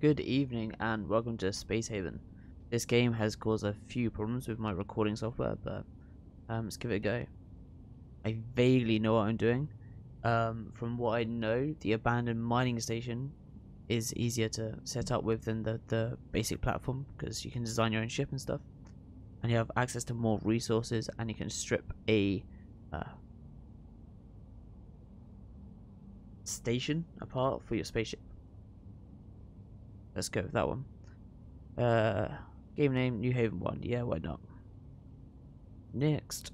Good evening and welcome to Space Haven. This game has caused a few problems with my recording software, but um, let's give it a go. I vaguely know what I'm doing. Um, from what I know, the abandoned mining station is easier to set up with than the, the basic platform because you can design your own ship and stuff. And you have access to more resources and you can strip a uh, station apart for your spaceship. Let's go with that one. Uh, game name New Haven 1. Yeah, why not? Next.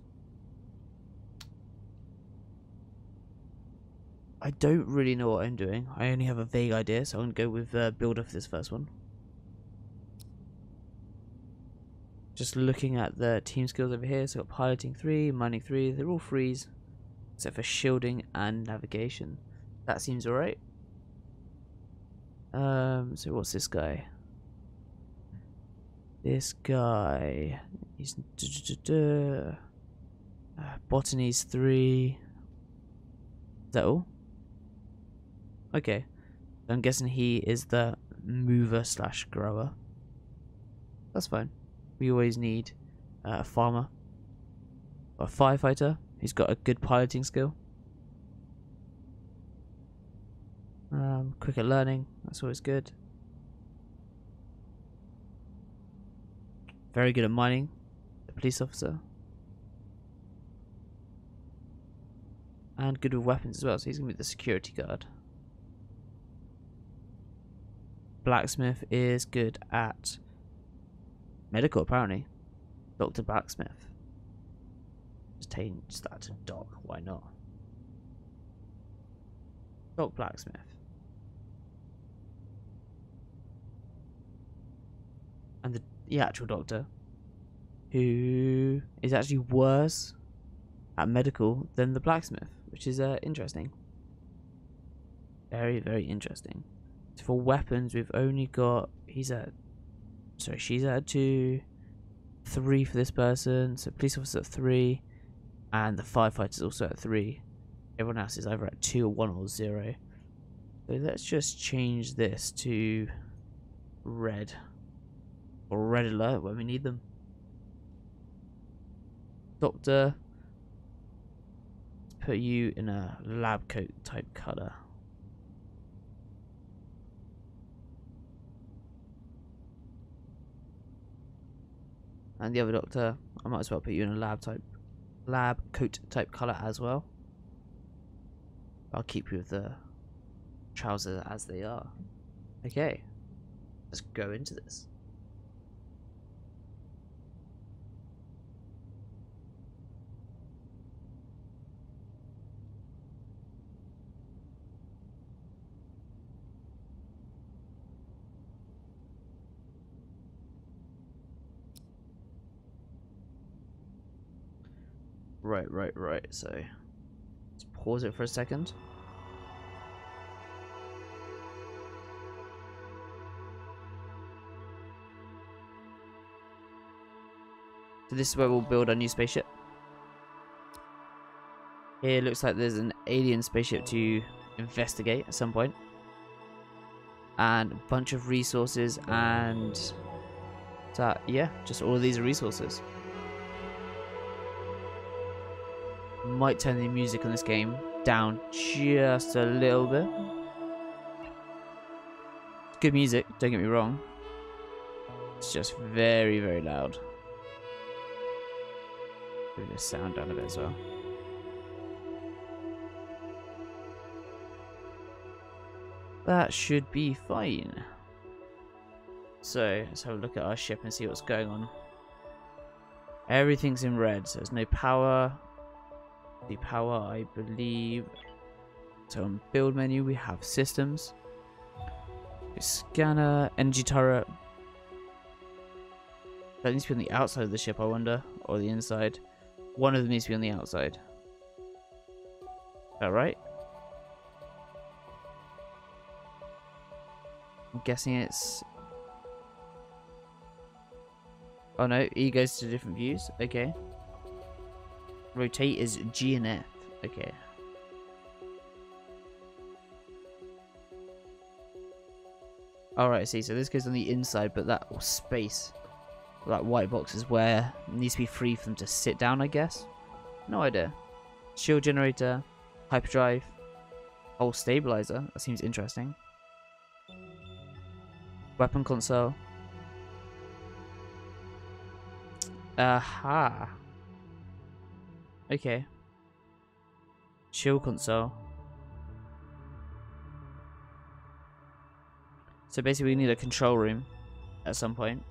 I don't really know what I'm doing. I only have a vague idea, so I'm going to go with uh, builder for this first one. Just looking at the team skills over here, so got piloting 3, mining 3, they're all freeze, except for shielding and navigation. That seems alright. Um, so what's this guy? This guy, he's uh, botany's three. Is that all? Okay, I'm guessing he is the mover slash grower. That's fine. We always need uh, a farmer, a firefighter. He's got a good piloting skill. Um, quick at learning, that's always good. Very good at mining, the police officer. And good with weapons as well, so he's going to be the security guard. Blacksmith is good at medical, apparently. Dr. Blacksmith. Just change that to Doc, why not? Doc Blacksmith. And the, the actual doctor, who is actually worse at medical than the blacksmith, which is uh, interesting. Very, very interesting. So for weapons, we've only got he's at sorry, she's at two, three for this person. So police officer at three, and the firefighter's also at three. Everyone else is either at two or one or zero. So let's just change this to red red alert when we need them. Doctor, put you in a lab coat type color. And the other doctor, I might as well put you in a lab type, lab coat type color as well. I'll keep you with the trousers as they are. Okay, let's go into this. Right, right, right. So let's pause it for a second. So this is where we'll build our new spaceship. Here looks like there's an alien spaceship to investigate at some point. And a bunch of resources and... That, yeah, just all of these resources. Might turn the music on this game down just a little bit. good music, don't get me wrong. It's just very, very loud. Bring the sound down a bit as well. That should be fine. So, let's have a look at our ship and see what's going on. Everything's in red, so there's no power, the power, I believe. So on build menu, we have systems, scanner, energy turret. That needs to be on the outside of the ship, I wonder, or the inside. One of them needs to be on the outside. All right. I'm guessing it's. Oh no, E goes to different views. Okay. Rotate is G and F. Okay. Alright, I see. So this goes on the inside, but that space, that white box is where needs to be free for them to sit down, I guess. No idea. Shield generator, hyperdrive, hull stabilizer. That seems interesting. Weapon console. Aha. Okay. Shield console. So basically we need a control room at some point.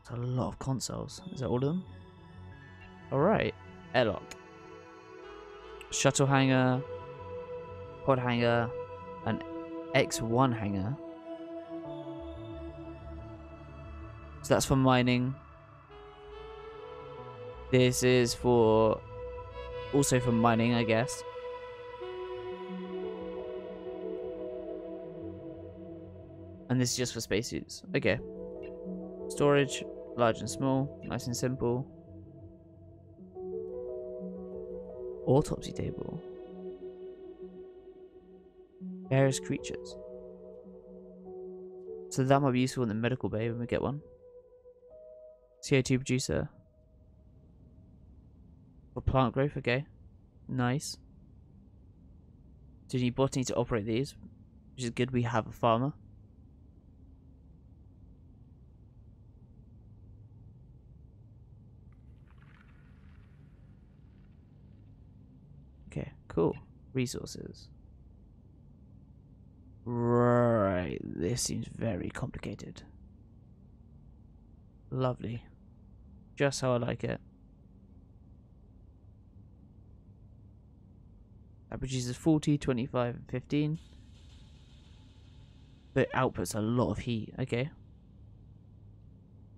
It's a lot of consoles. Is that all of them? Alright. Airlock. Shuttle hangar. Pod hangar. An X1 hangar. So that's for mining. This is for also for mining, I guess. And this is just for spacesuits. Okay. Storage, large and small, nice and simple. Autopsy table. Various creatures. So that might be useful in the medical bay when we get one. CO2 producer. For plant growth, okay. Nice. Do you need botany to operate these? Which is good, we have a farmer. Okay, cool. Resources. Right, this seems very complicated. Lovely. Just how I like it. That produces 40, 25, and 15. But outputs a lot of heat. Okay.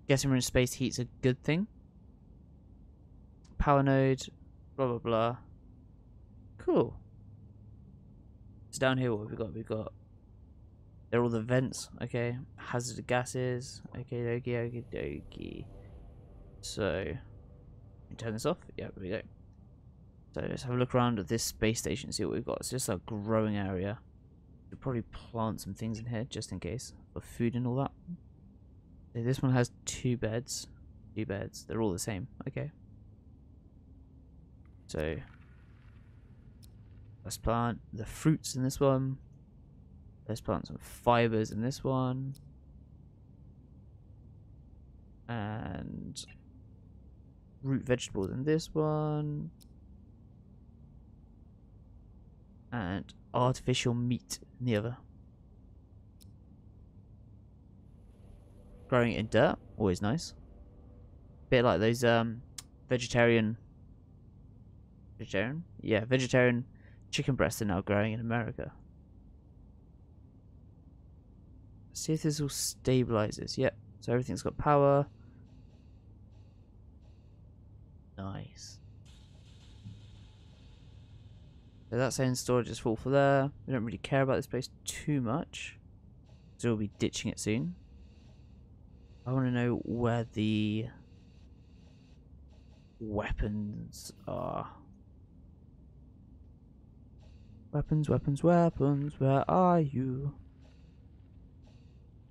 Guessing we're in space, heat's a good thing. Power node, blah blah blah. Cool. So down here, what have we got? We've got. They're all the vents. Okay. Hazardous gases. Okay, okie, okie, dokie. So. Turn this off. Yeah, there we go. So let's have a look around at this space station, see what we've got. It's just a growing area. We'll probably plant some things in here just in case for food and all that. Okay, this one has two beds. Two beds. They're all the same. Okay. So let's plant the fruits in this one. Let's plant some fibers in this one. And root vegetables in this one. And artificial meat in the other. Growing it in dirt, always nice. Bit like those um vegetarian vegetarian? Yeah, vegetarian chicken breasts are now growing in America. see if this all stabilizes. Yep, so everything's got power. Nice. So that's saying storage is full for there. We don't really care about this place too much. So we'll be ditching it soon. I want to know where the weapons are. Weapons, weapons, weapons, where are you?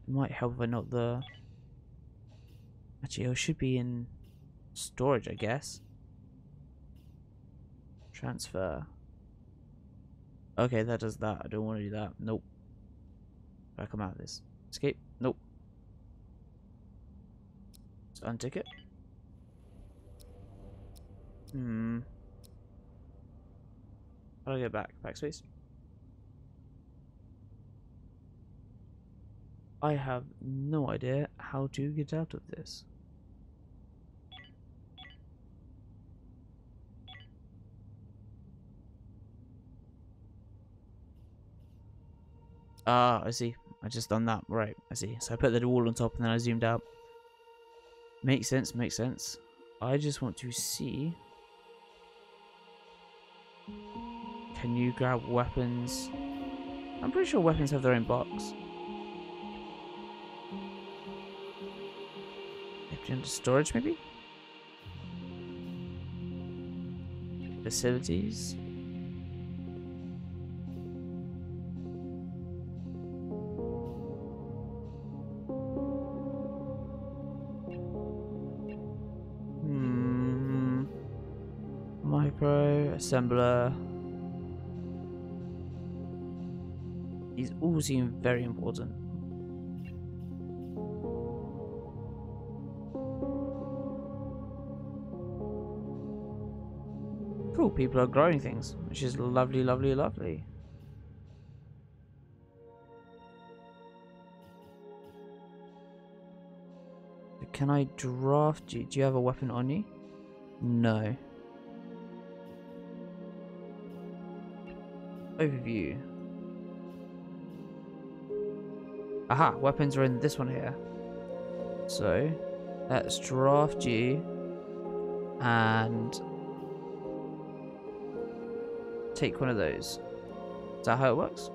It might help if I not the... Actually, it should be in storage, I guess. Transfer. Okay, that does that. I don't want to do that. Nope. I come out of this. Escape. Nope. Let's untick it. Hmm. How do I get back? Backspace? I have no idea how to get out of this. Ah, I see. I just done that. Right, I see. So I put the wall on top and then I zoomed out. Makes sense, makes sense. I just want to see... Can you grab weapons? I'm pretty sure weapons have their own box. Under storage, maybe? Facilities? Assembler. These all seem very important. Cool, people are growing things, which is lovely, lovely, lovely. Can I draft you? Do you have a weapon on you? No. Overview. Aha, weapons are in this one here. So, let's draft you and take one of those. Is that how it works?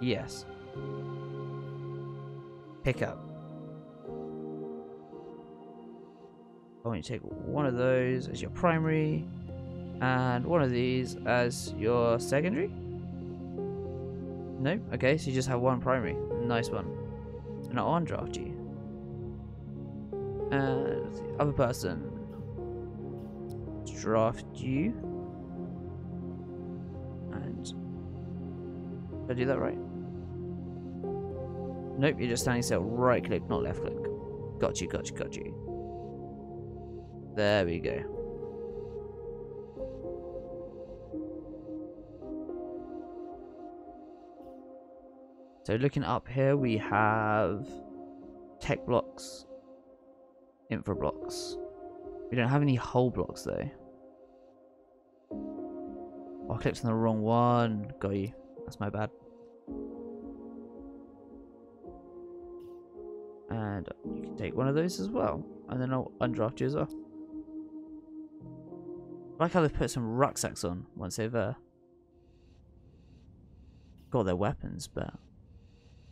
Yes. Pick up. Want you take one of those as your primary and one of these as your secondary? No? Okay, so you just have one primary. Nice one. And I'll undraft you. And the other person. Draft you. And did I do that right? Nope, you're just standing still. Right click, not left click. Got you, got you, got you. There we go. So looking up here, we have tech blocks, infra blocks. We don't have any hull blocks though. Oh, I clicked on the wrong one. Got you. That's my bad. And you can take one of those as well. And then I'll undraft you as well. I like how they've put some rucksacks on once they've uh, got their weapons, but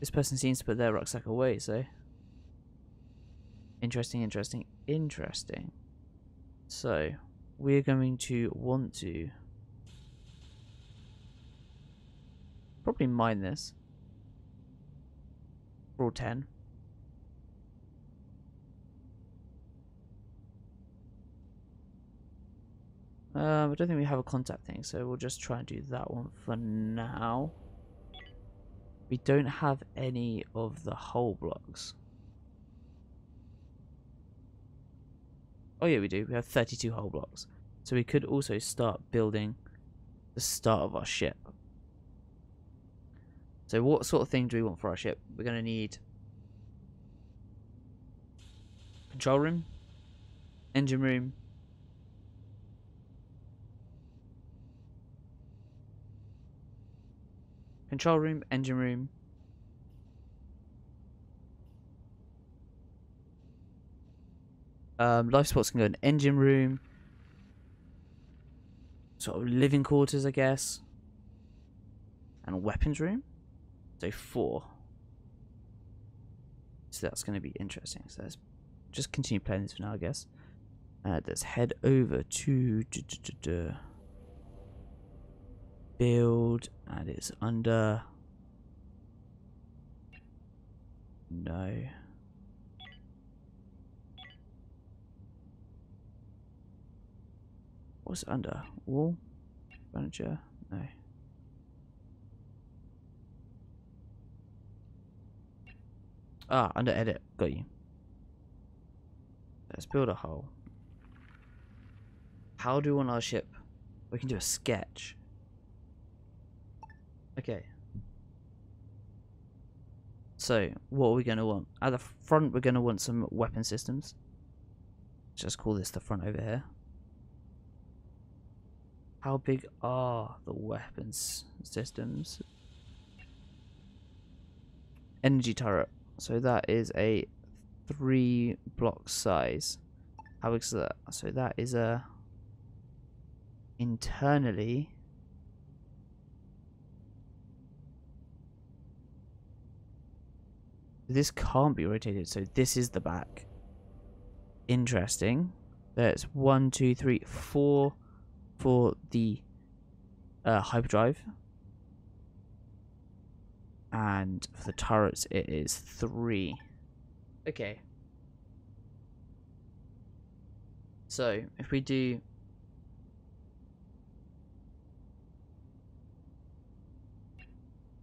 this person seems to put their rucksack away, so... Interesting, interesting, interesting. So, we're going to want to probably mine this. Rule 10. Um, I don't think we have a contact thing, so we'll just try and do that one for now. We don't have any of the hull blocks. Oh yeah, we do. We have 32 hull blocks. So we could also start building the start of our ship. So what sort of thing do we want for our ship? We're going to need control room, engine room, Control room, engine room. Um, life supports can go in engine room. Sort of living quarters, I guess. And weapons room. So four. So that's going to be interesting. So let's just continue playing this for now, I guess. Uh, let's head over to build and it's under no. What's under? Wall furniture? No. Ah under edit. Got you. Let's build a hull how do we want our ship? We can do a sketch Okay. So, what are we going to want? At the front, we're going to want some weapon systems. Just call this the front over here. How big are the weapons systems? Energy turret. So that is a three block size. How big is that? So that is a internally This can't be rotated, so this is the back. Interesting. There's one, two, three, four for the uh, hyperdrive. And for the turrets, it is three. Okay. So, if we do...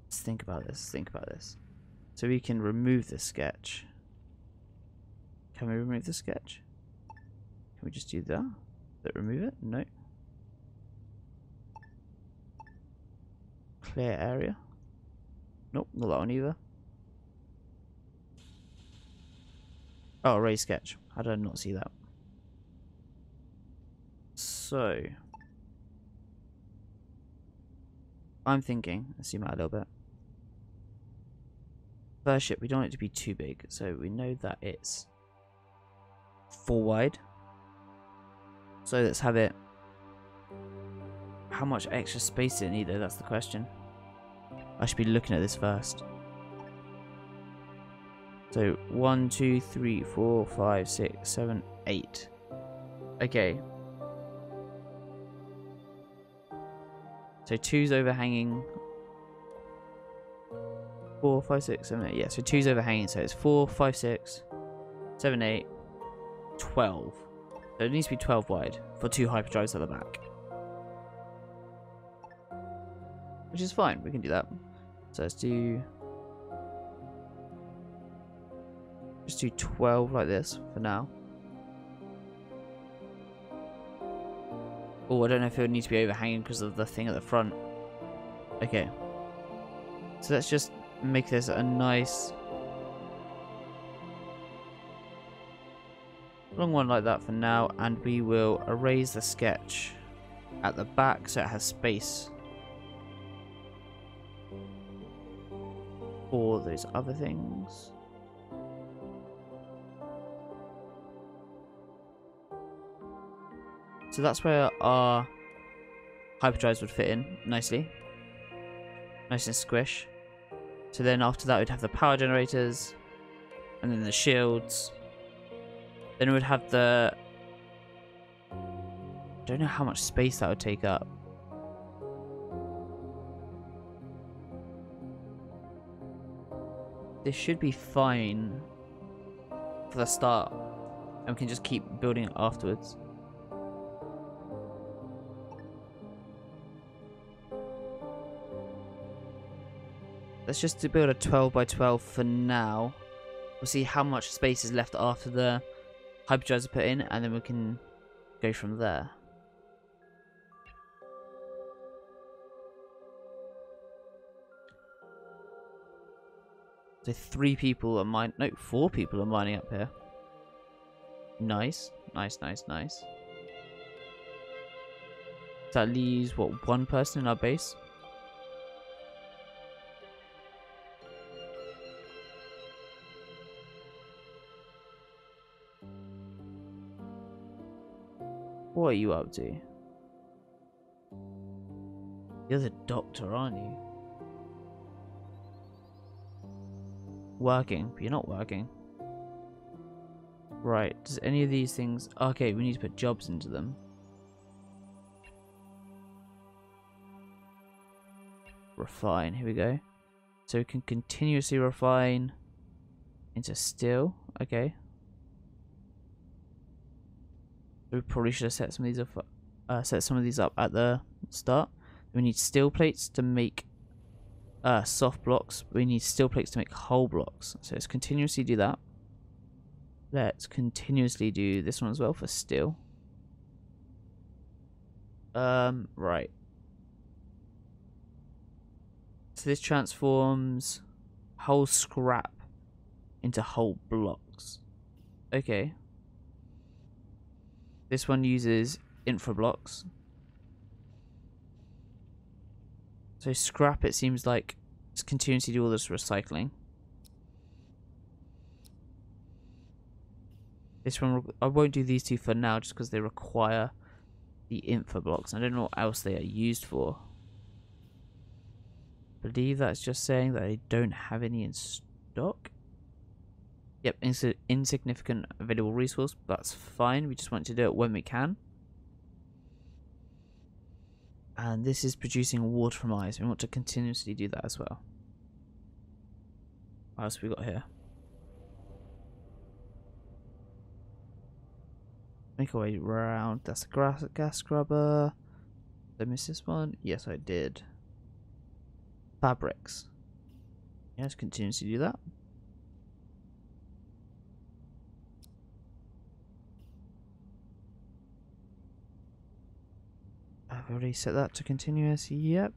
Let's think about this, think about this. So we can remove the sketch. Can we remove the sketch? Can we just do that? That remove it? No. Clear area? Nope, not that one either. Oh, erase sketch. How did I not see that? So, I'm thinking, let's zoom out a little bit. First ship, we don't want it to be too big, so we know that it's four wide. So let's have it. How much extra space it need though? That's the question. I should be looking at this first. So one, two, three, four, five, six, seven, eight. Okay. So two's overhanging. Four, five, six, seven, eight. Yeah, so two's overhanging. So it's four, five, six, seven, eight, twelve. So it needs to be twelve wide for two hyperdrives at the back. Which is fine. We can do that. So let's do Just do 12 like this for now. Oh, I don't know if it would need to be overhanging because of the thing at the front. Okay. So let's just make this a nice long one like that for now and we will erase the sketch at the back so it has space for those other things. So that's where our hyperdrives would fit in nicely. Nice and squish. So then after that we'd have the power generators. And then the shields. Then we would have the... I don't know how much space that would take up. This should be fine for the start. And we can just keep building it afterwards. Let's just build a 12 by 12 for now. We'll see how much space is left after the hyperdrives are put in, and then we can go from there. So three people are mining. No, four people are mining up here. Nice, nice, nice, nice. That leaves what one person in our base. What are you up to? You're the doctor, aren't you? Working, but you're not working. Right, does any of these things... Okay, we need to put jobs into them. Refine, here we go. So we can continuously refine into steel. Okay, we probably should have set some of these up, uh, set some of these up at the start. We need steel plates to make uh, soft blocks. We need steel plates to make hull blocks. So let's continuously do that. Let's continuously do this one as well for steel. Um, right. So this transforms hull scrap into hull blocks. Okay. This one uses infra blocks. So scrap, it seems like it's continuously do all this recycling. This one, I won't do these two for now just because they require the infra blocks. I don't know what else they are used for. I believe that's just saying that I don't have any in stock. Yep, it's an insignificant available resource. That's fine. We just want to do it when we can. And this is producing water from ice. We want to continuously do that as well. What else we got here? Make our way around. That's a grass gas scrubber. Did I miss this one? Yes, I did. Fabrics. Yes, continuously do that. Already set that to continuous. Yep.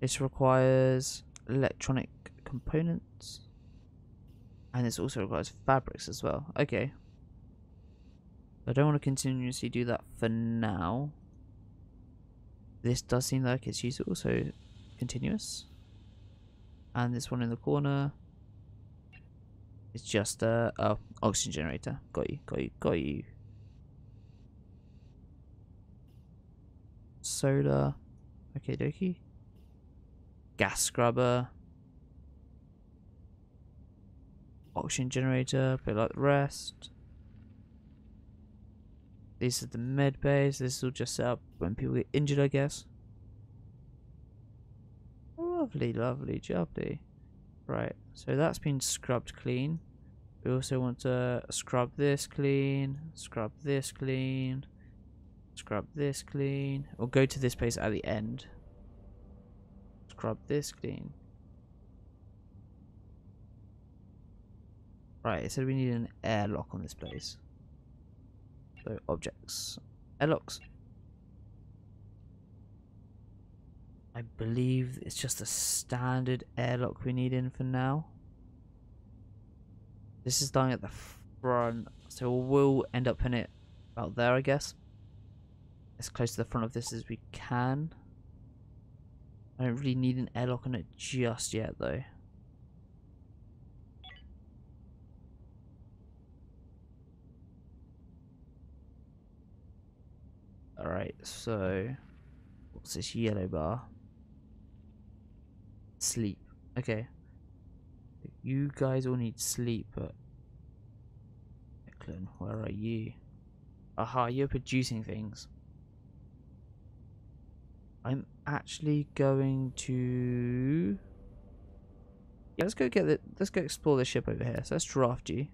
This requires electronic components. And this also requires fabrics as well. Okay. I don't want to continuously do that for now. This does seem like it's used also continuous. And this one in the corner is just a oxygen generator. Got you, got you, got you. Soda. Okay, dokie. Gas scrubber. Oxygen generator, bit like the rest. These are the med bays. This will just set up when people get injured, I guess. Lovely, lovely, job, jubbly. Right, so that's been scrubbed clean. We also want to scrub this clean, scrub this clean, scrub this clean. We'll go to this place at the end. Scrub this clean. Right, it said we need an airlock on this place. So objects. Airlocks. I believe it's just a standard airlock we need in for now. This is dying at the front, so we'll end up in it about there, I guess. As close to the front of this as we can. I don't really need an airlock on it just yet, though. Alright, so what's this yellow bar? Sleep. Okay. You guys all need sleep, but Declan, where are you? Aha, you're producing things. I'm actually going to yeah, let's go get the let's go explore the ship over here. So let's draft you.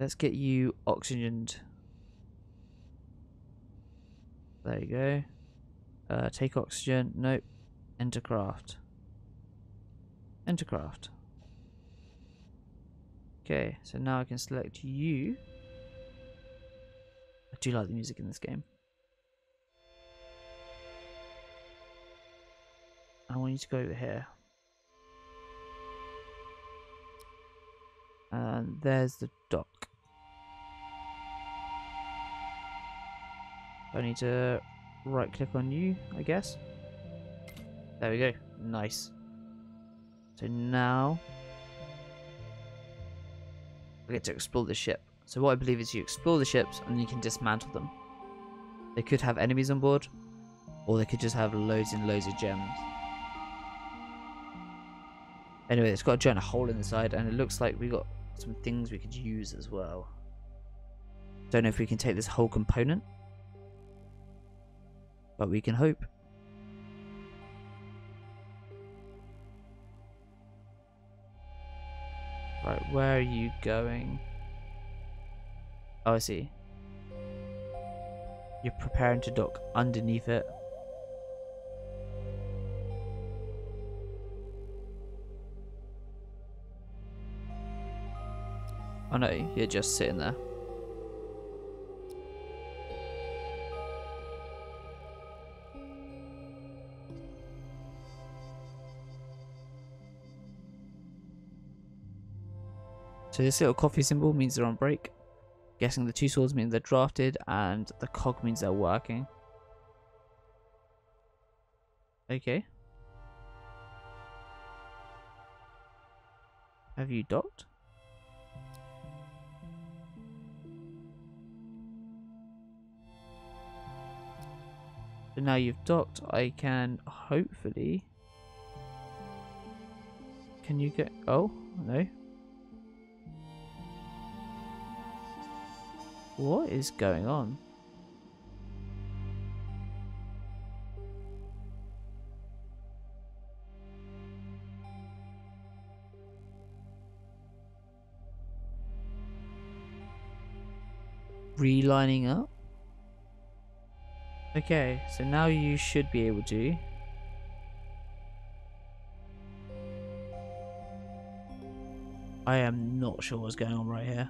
Let's get you oxygened there you go. Uh, take oxygen. Nope. Enter craft. Enter craft. Okay, so now I can select you. I do like the music in this game. I want you to go over here. And there's the dock. I need to right click on you, I guess. There we go. Nice. So now I get to explore the ship. So what I believe is you explore the ships and you can dismantle them. They could have enemies on board, or they could just have loads and loads of gems. Anyway, it's got a giant hole in the side, and it looks like we got some things we could use as well. Don't know if we can take this whole component but we can hope. Right, where are you going? Oh, I see. You're preparing to dock underneath it. Oh no, you're just sitting there. So this little coffee symbol means they're on break. Guessing the two swords mean they're drafted and the cog means they're working. Okay. Have you docked? So now you've docked, I can hopefully... Can you get... Oh, no. What is going on? relining up. Okay, so now you should be able to. I am not sure what's going on right here.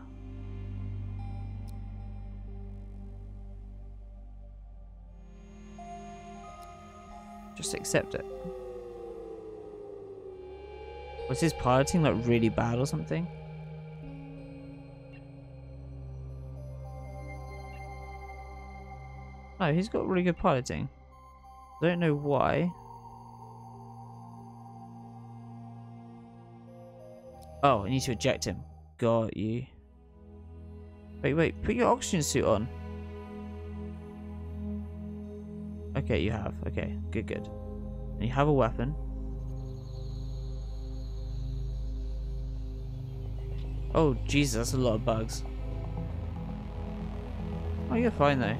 Just accept it. Was his piloting like really bad or something? No, he's got really good piloting. Don't know why. Oh, I need to eject him. Got you. Wait, wait, put your oxygen suit on. Okay, you have. Okay, good, good. And you have a weapon. Oh, Jesus, that's a lot of bugs. Oh, you're fine though.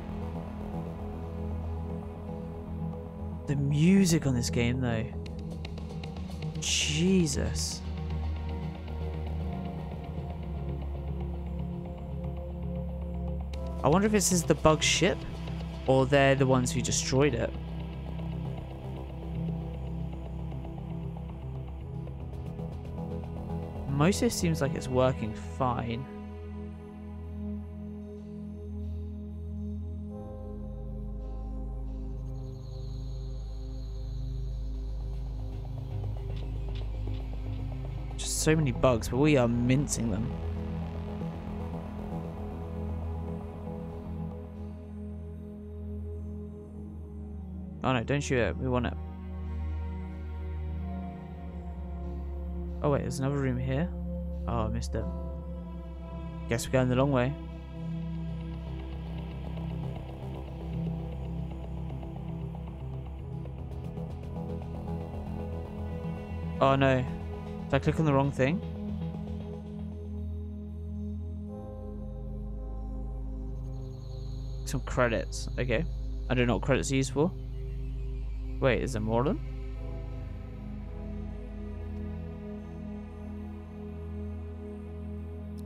The music on this game though. Jesus. I wonder if this is the bug ship or they're the ones who destroyed it. Most of it seems like it's working fine. So many bugs, but we are mincing them. Oh no, don't shoot it. We want it. Oh wait, there's another room here. Oh, I missed it. Guess we're going the long way. Oh no. Did I click on the wrong thing? Some credits. Okay. I don't know what credits are used for. Wait, is there more of them?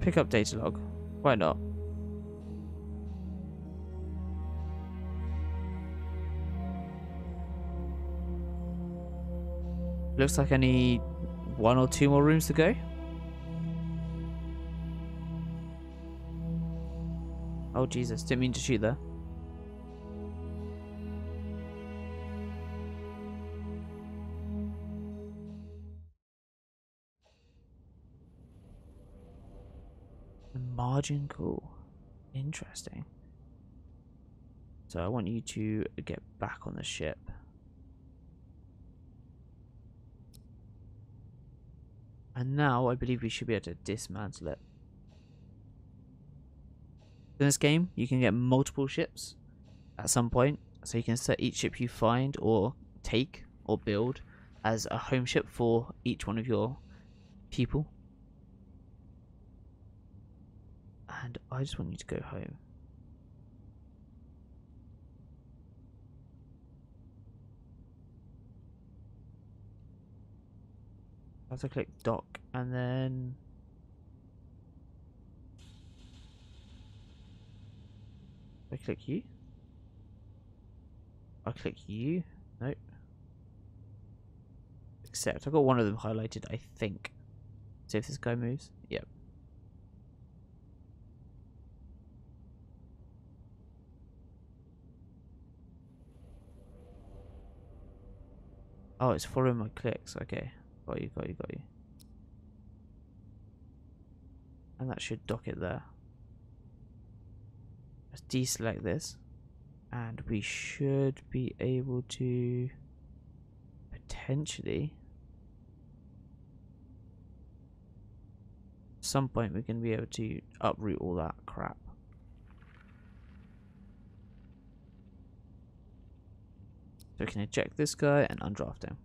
Pick up data log. Why not? Looks like I need one or two more rooms to go. Oh Jesus, didn't mean to shoot there. margin cool interesting so I want you to get back on the ship and now I believe we should be able to dismantle it. In this game you can get multiple ships at some point. So you can set each ship you find or take or build as a home ship for each one of your people. And I just want you to go home. I have to click dock and then I click you. I click you. Nope. Except I've got one of them highlighted, I think. See if this guy moves. Yep. Oh, it's following my clicks. Okay. Got you, got you, got you. And that should dock it there. Let's deselect this. And we should be able to potentially at some point we can be able to uproot all that crap. So we can eject this guy and undraft him.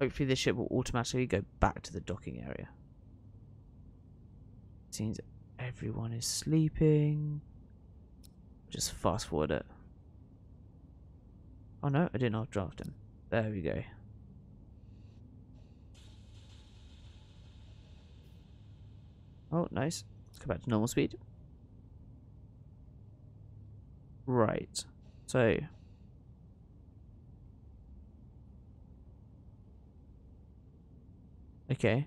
Hopefully this ship will automatically go back to the docking area. Seems everyone is sleeping. Just fast forward it. Oh no, I did not draft him. There we go. Oh, nice. Let's go back to normal speed. Right. So. Okay.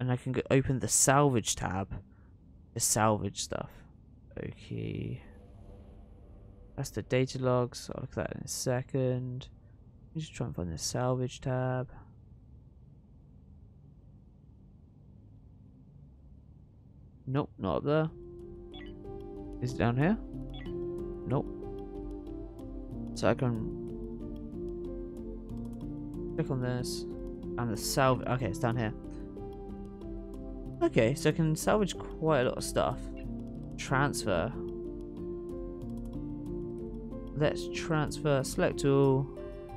And I can go open the salvage tab. The salvage stuff. Okay. That's the data logs. I'll look at that in a second. Just try and find the salvage tab. Nope, not up there. Is it down here? Nope. So I can click on this and the salvage. Okay, it's down here. Okay, so I can salvage quite a lot of stuff. Transfer. Let's transfer, select all,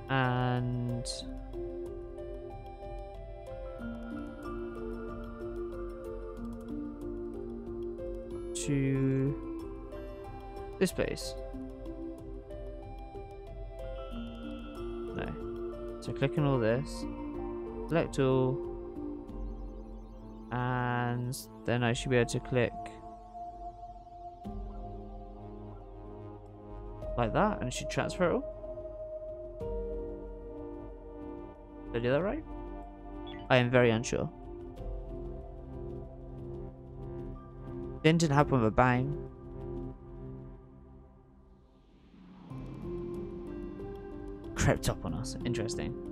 and to this place. No. So click on all this, select all, and then I should be able to click like that, and it should transfer it all. Did I do that right? I am very unsure. Then didn't happen with a bang. Crept up on us. Interesting.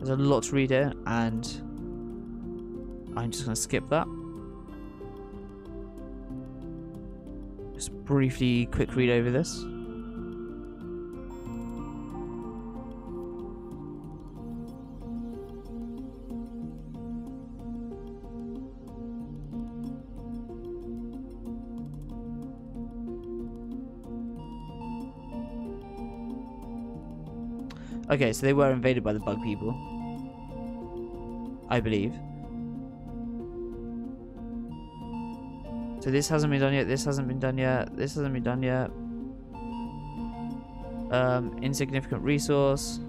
There's a lot to read here, and I'm just going to skip that. Just briefly quick read over this. Okay, so they were invaded by the bug people. I believe. So this hasn't been done yet, this hasn't been done yet, this hasn't been done yet. Um, insignificant resource.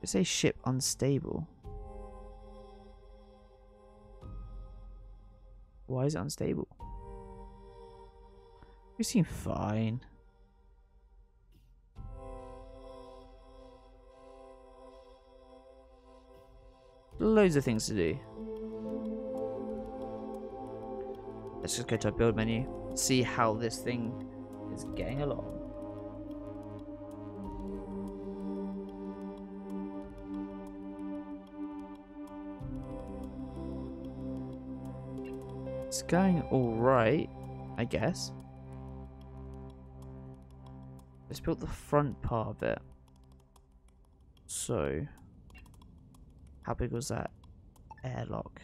It say ship unstable. Why is it unstable? We seem fine. Loads of things to do. Let's just go to our build menu, see how this thing is getting along. It's going alright, I guess. Let's build the front part of it. So, how big was that airlock?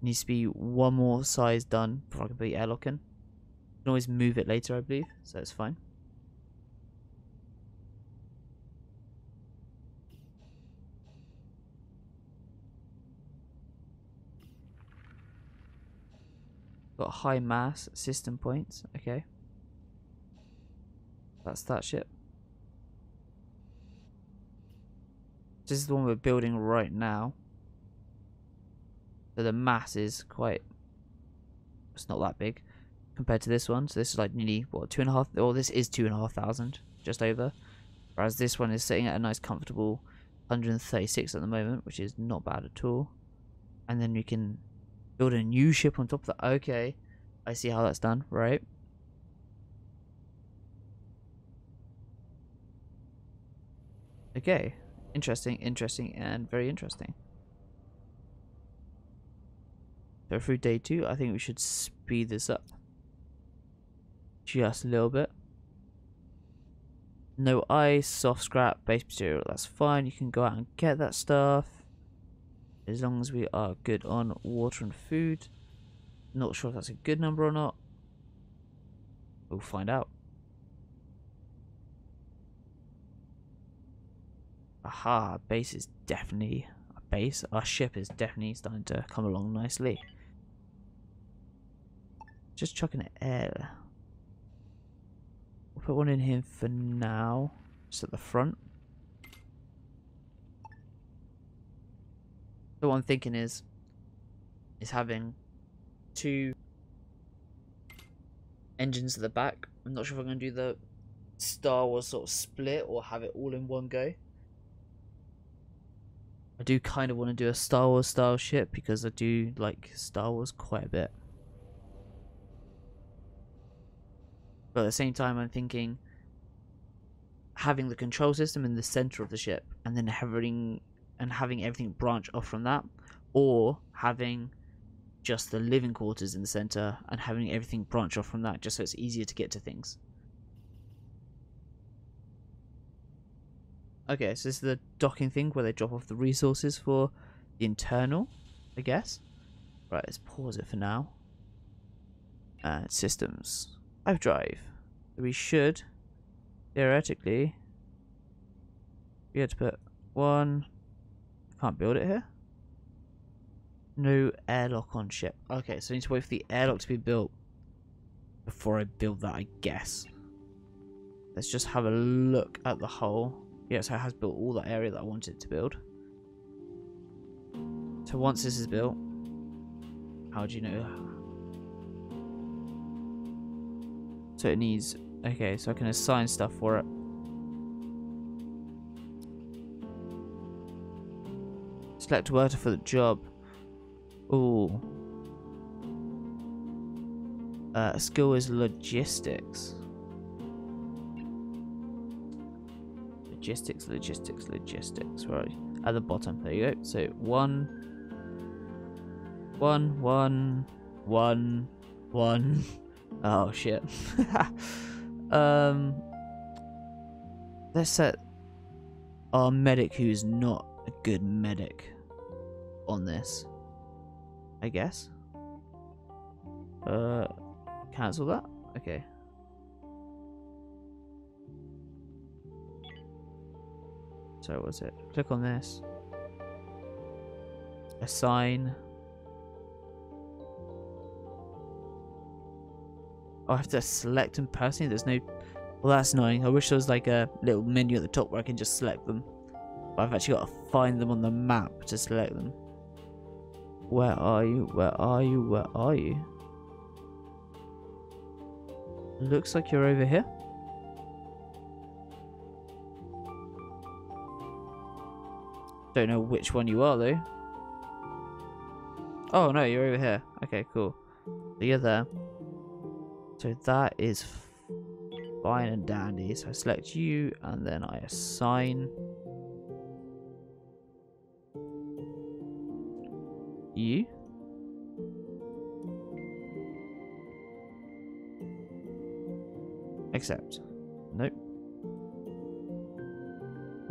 Needs to be one more size done before I can put the airlock in. Can always move it later, I believe, so it's fine. Got high mass system points, okay. That's that ship. This is the one we're building right now. So the mass is quite... It's not that big compared to this one. So this is like nearly, what, two and a half... Or this is two and a half thousand, just over. Whereas this one is sitting at a nice comfortable 136 at the moment, which is not bad at all. And then we can build a new ship on top of that. Okay, I see how that's done, right? Okay. Interesting, interesting, and very interesting. So through day two, I think we should speed this up. Just a little bit. No ice, soft scrap, base material, that's fine. You can go out and get that stuff. As long as we are good on water and food. Not sure if that's a good number or not. We'll find out. Aha, base is definitely a base. Our ship is definitely starting to come along nicely. Just chucking air. We'll put one in here for now. Just at the front. So what I'm thinking is is having two engines at the back. I'm not sure if I'm going to do the Star Wars sort of split or have it all in one go. I do kind of want to do a Star Wars style ship because I do like Star Wars quite a bit. But at the same time, I'm thinking having the control system in the center of the ship and then having and having everything branch off from that, or having just the living quarters in the center and having everything branch off from that, just so it's easier to get to things. Okay, so this is the docking thing where they drop off the resources for the internal, I guess. Right, let's pause it for now. Uh, systems. I've drive. We should, theoretically, we able to put one. Can't build it here. No airlock on ship. Okay, so I need to wait for the airlock to be built before I build that, I guess. Let's just have a look at the whole. Yeah, so it has built all that area that I wanted to build. So once this is built, how do you know? So it needs... Okay, so I can assign stuff for it. Select worker for the job. Ooh. Uh, skill is logistics. Logistics, logistics, logistics. Right at the bottom. There you go. So one, one, one, one, one. Oh shit. um, let's set our medic who's not a good medic on this. I guess. Uh, cancel that. Okay. So was it? Click on this. Assign. Oh, I have to select them personally. There's no... Well, that's annoying. I wish there was like a little menu at the top where I can just select them. But I've actually got to find them on the map to select them. Where are you? Where are you? Where are you? Looks like you're over here. Don't know which one you are though. Oh no, you're over here. Okay, cool. So you're there. So that is fine and dandy. So I select you and then I assign you. Accept. Nope.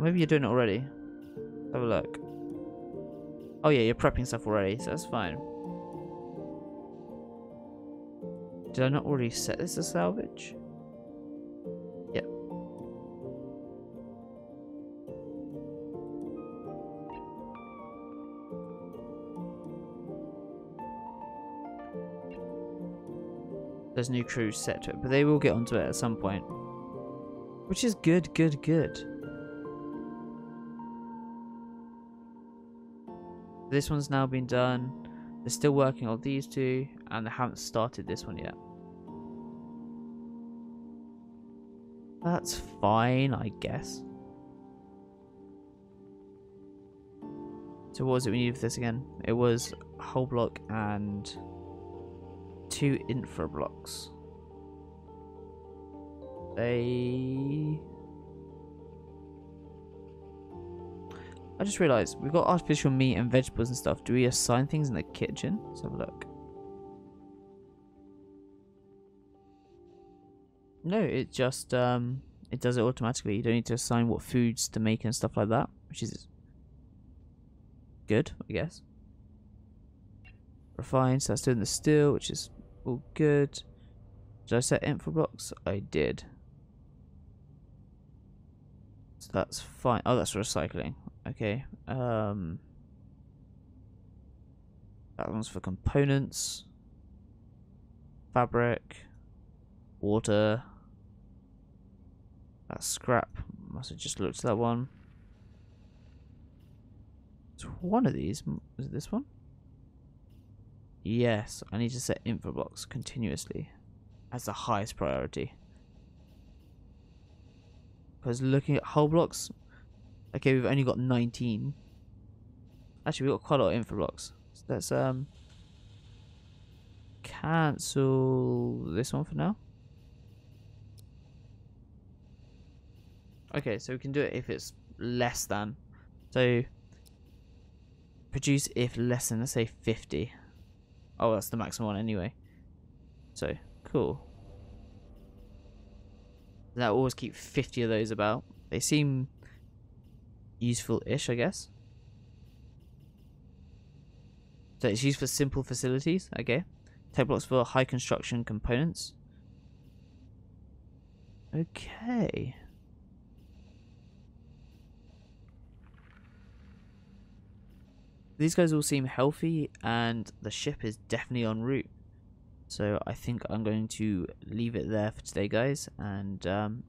Maybe you're doing it already. Have a look. Oh yeah, you're prepping stuff already, so that's fine. Did I not already set this to salvage? Yep. There's new crews set to it, but they will get onto it at some point. Which is good, good, good. This one's now been done. They're still working on these two, and they haven't started this one yet. That's fine, I guess. So what was it we needed for this again? It was a hull block and two infra blocks. They I just realised we've got artificial meat and vegetables and stuff. Do we assign things in the kitchen? Let's have a look. No, it just um it does it automatically. You don't need to assign what foods to make and stuff like that, which is good, I guess. Refined, so that's doing the steel, which is all good. Did I set infra blocks? I did. So that's fine. Oh, that's recycling. Okay. Um, that one's for components. Fabric. Water. That's scrap. Must have just looked at that one. It's one of these. Is it this one? Yes, I need to set infra blocks continuously as the highest priority. Because looking at hull blocks, okay, we've only got 19. Actually, we've got quite a lot of infra blocks. So let's um cancel this one for now. Okay, so we can do it if it's less than. So produce if less than, let's say 50. Oh, that's the maximum one anyway. So, cool. That always keep 50 of those about. They seem useful-ish, I guess. So it's used for simple facilities, okay. Tech blocks for high construction components. Okay. These guys all seem healthy and the ship is definitely en route. So I think I'm going to leave it there for today guys and um,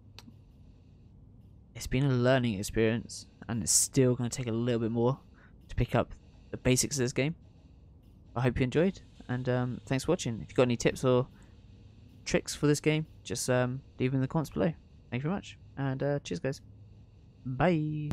it's been a learning experience and it's still going to take a little bit more to pick up the basics of this game. I hope you enjoyed and um, thanks for watching. If you've got any tips or tricks for this game, just um, leave them in the comments below. Thank you very much and uh, cheers guys. Bye.